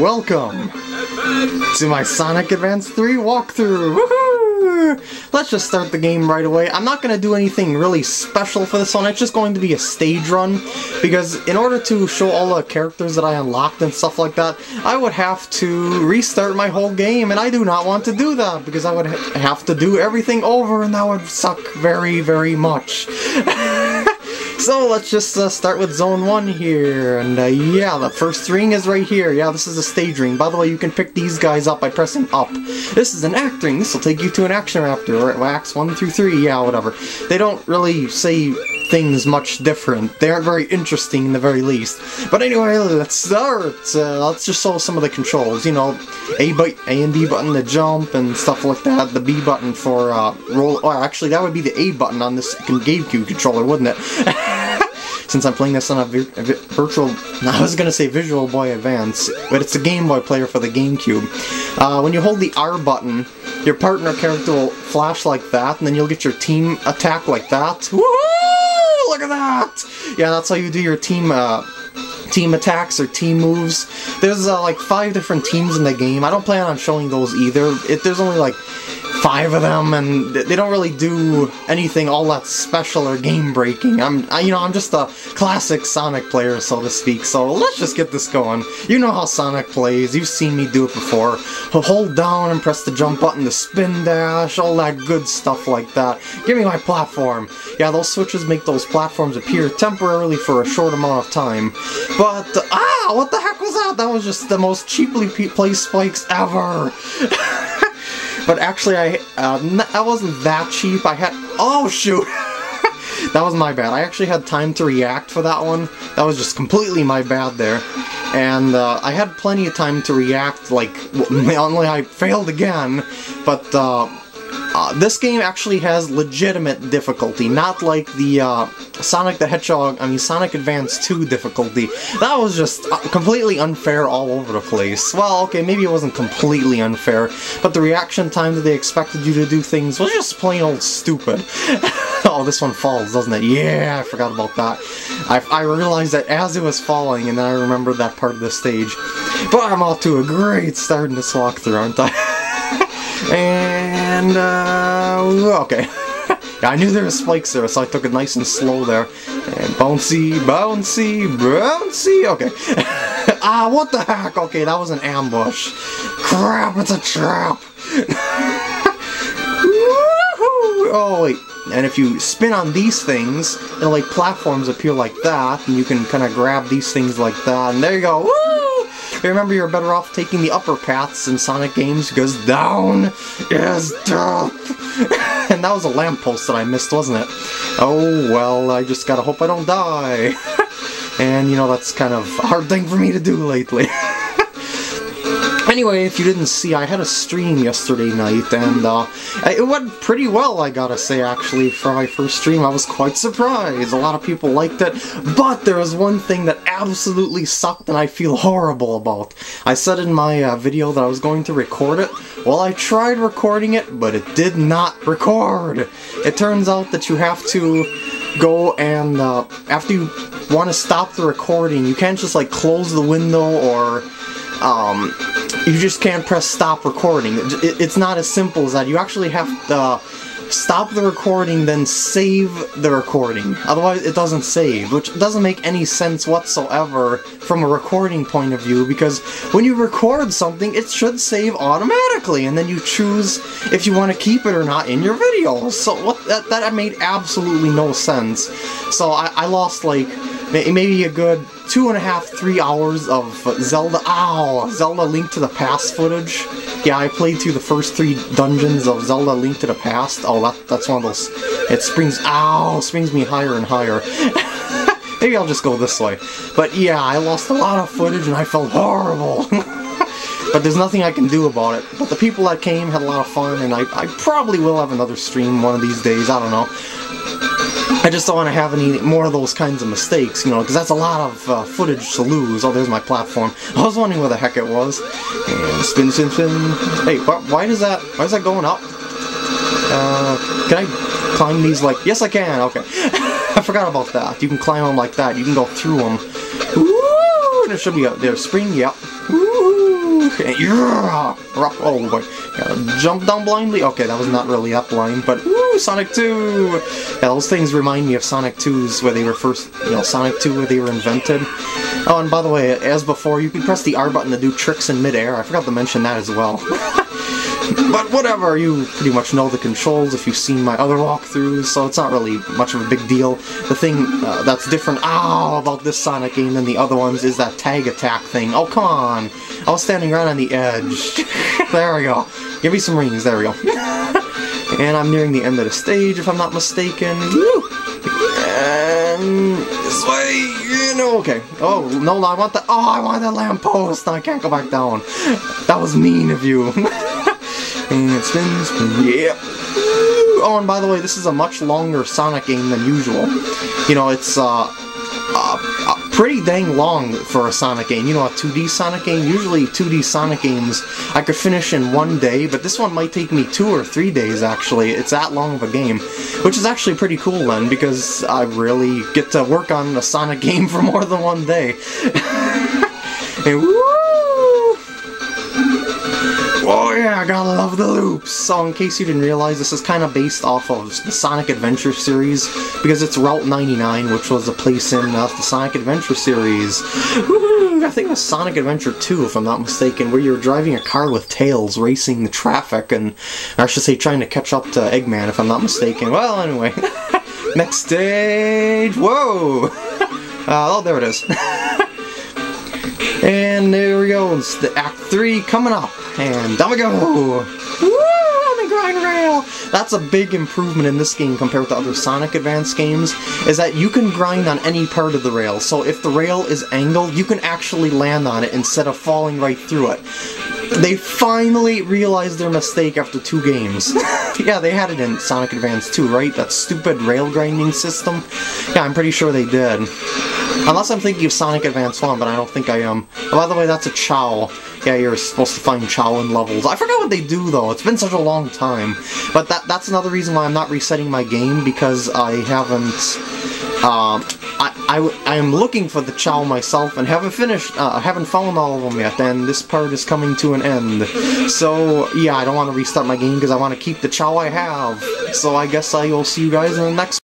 welcome to my Sonic Advance 3 walkthrough. Let's just start the game right away. I'm not going to do anything really special for this one. It's just going to be a stage run because in order to show all the characters that I unlocked and stuff like that, I would have to restart my whole game and I do not want to do that because I would ha have to do everything over and that would suck very, very much. So let's just uh, start with zone 1 here, and uh, yeah, the first ring is right here. Yeah, this is a stage ring. By the way, you can pick these guys up by pressing up. This is an act ring. This will take you to an action raptor, or acts 1 through 3, yeah, whatever. They don't really say things much different. They aren't very interesting in the very least. But anyway, let's start. Uh, let's just show some of the controls. You know, A, A and B button to jump and stuff like that. The B button for uh, roll. Oh, actually, that would be the A button on this GameCube controller, wouldn't it? Since I'm playing this on a, vi vi virtual, I was gonna say Visual Boy Advance, but it's a Game Boy player for the GameCube. Uh, when you hold the R button, your partner character will flash like that, and then you'll get your team attack like that. Woohoo! Look at that! Yeah, that's how you do your team, uh, team attacks or team moves. There's, uh, like, five different teams in the game. I don't plan on showing those either. It, there's only, like, five of them, and they don't really do anything all that special or game-breaking. I'm, I, you know, I'm just a classic Sonic player, so to speak, so let's just get this going. You know how Sonic plays, you've seen me do it before. Hold down and press the jump button to spin dash, all that good stuff like that. Give me my platform. Yeah, those switches make those platforms appear temporarily for a short amount of time. But, ah, what the heck was that? That was just the most cheaply placed spikes ever. But actually, I uh, that wasn't that cheap. I had oh shoot, that was my bad. I actually had time to react for that one. That was just completely my bad there, and uh, I had plenty of time to react. Like only I failed again, but. Uh, uh, this game actually has legitimate difficulty, not like the uh, Sonic the Hedgehog, I mean Sonic Advance 2 difficulty. That was just uh, completely unfair all over the place. Well, okay, maybe it wasn't completely unfair, but the reaction time that they expected you to do things was just plain old stupid. oh, this one falls, doesn't it? Yeah, I forgot about that. I, I realized that as it was falling, and then I remembered that part of the stage. But I'm off to a great start in this walkthrough, aren't I? and, uh, okay. I knew there were spikes there, so I took it nice and slow there. And bouncy, bouncy, bouncy, okay. ah, what the heck? Okay, that was an ambush. Crap, it's a trap! oh, wait. And if you spin on these things, it'll like platforms appear like that, and you can kind of grab these things like that, and there you go. Woo! Remember, you're better off taking the upper paths in Sonic games because down is death. and that was a lamppost that I missed, wasn't it? Oh, well, I just gotta hope I don't die. and, you know, that's kind of a hard thing for me to do lately. Anyway, if you didn't see, I had a stream yesterday night, and uh, it went pretty well, I gotta say, actually, for my first stream. I was quite surprised. A lot of people liked it, but there was one thing that absolutely sucked and I feel horrible about. I said in my uh, video that I was going to record it. Well, I tried recording it, but it did not record. It turns out that you have to go and, uh, after you want to stop the recording, you can't just, like, close the window or um, you just can't press stop recording. It's not as simple as that. You actually have to stop the recording, then save the recording. Otherwise, it doesn't save, which doesn't make any sense whatsoever from a recording point of view, because when you record something, it should save automatically, and then you choose if you want to keep it or not in your video. So what that, that made absolutely no sense. So I, I lost, like, maybe a good two and a half, three hours of Zelda, ow, Zelda Link to the Past footage. Yeah, I played through the first three dungeons of Zelda Link to the Past. Oh, that, that's one of those, it springs, ow, springs me higher and higher. Maybe I'll just go this way. But yeah, I lost a lot of footage and I felt horrible. but there's nothing I can do about it. But the people that came had a lot of fun, and I, I probably will have another stream one of these days, I don't know. I just don't want to have any more of those kinds of mistakes, you know, because that's a lot of uh, footage to lose. Oh, there's my platform. I was wondering where the heck it was. And spin, spin, spin. Hey, wh why does that, why is that going up? Uh, can I climb these like, yes I can, okay. I forgot about that. You can climb them like that. You can go through them. Ooh, there should be a, there's spring, yep. Ooh. And yeah, oh boy, jump down blindly. Okay, that was not really up blind, but woo, Sonic 2. Yeah, those things remind me of Sonic 2's where they were first, you know, Sonic 2 where they were invented. Oh, and by the way, as before, you can press the R button to do tricks in midair. I forgot to mention that as well. But whatever, you pretty much know the controls if you've seen my other walkthroughs, so it's not really much of a big deal. The thing uh, that's different ow, about this Sonic game than the other ones is that tag attack thing. Oh, come on! I was standing right on the edge. there we go. Give me some rings, there we go. and I'm nearing the end of the stage, if I'm not mistaken. Woo! And this way, you know, okay. Oh, no, I want the, oh, I want that lamppost! I can't go back down. That was mean of you. And spin, spin, yeah. Oh, and by the way, this is a much longer Sonic game than usual. You know, it's uh, uh, uh, pretty dang long for a Sonic game. You know, a 2D Sonic game, usually 2D Sonic games I could finish in one day, but this one might take me two or three days, actually. It's that long of a game, which is actually pretty cool then, because I really get to work on a Sonic game for more than one day. and woo! Oh yeah, I gotta love the loops! So in case you didn't realize, this is kind of based off of the Sonic Adventure series, because it's Route 99, which was a place in uh, the Sonic Adventure series. I think it was Sonic Adventure 2, if I'm not mistaken, where you're driving a car with tails, racing the traffic, and I should say trying to catch up to Eggman, if I'm not mistaken. Well, anyway. Next stage! Whoa! Uh, oh, there it is. and there we go, it's the Act 3 coming up. And down we go! Woo! That's a big improvement in this game compared to other Sonic Advance games, is that you can grind on any part of the rail. So if the rail is angled, you can actually land on it instead of falling right through it. They finally realized their mistake after two games. yeah, they had it in Sonic Advance 2, right? That stupid rail grinding system? Yeah, I'm pretty sure they did. Unless I'm thinking of Sonic Advance 1, but I don't think I am. Oh, by the way, that's a Chao. Yeah, you're supposed to find Chao in levels. I forgot what they do, though. It's been such a long time. But that that's another reason why I'm not resetting my game, because I haven't... Um, I, I, I am looking for the Chao myself and haven't finished, uh, haven't found all of them yet, and this part is coming to an end. So, yeah, I don't want to restart my game because I want to keep the Chao I have. So I guess I will see you guys in the next